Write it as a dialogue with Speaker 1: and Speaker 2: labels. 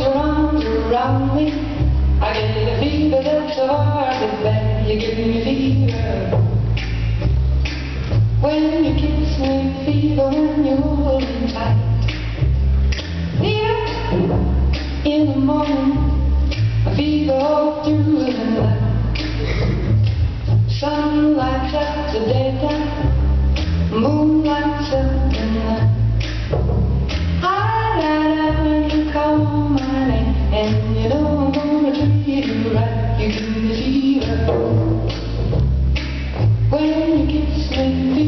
Speaker 1: your arms around me, I get a fever that's so hard to bear. You give me fever. When you kiss me, fever when you hold me tight. Fever in the morning, a fever all through. When you get sleepy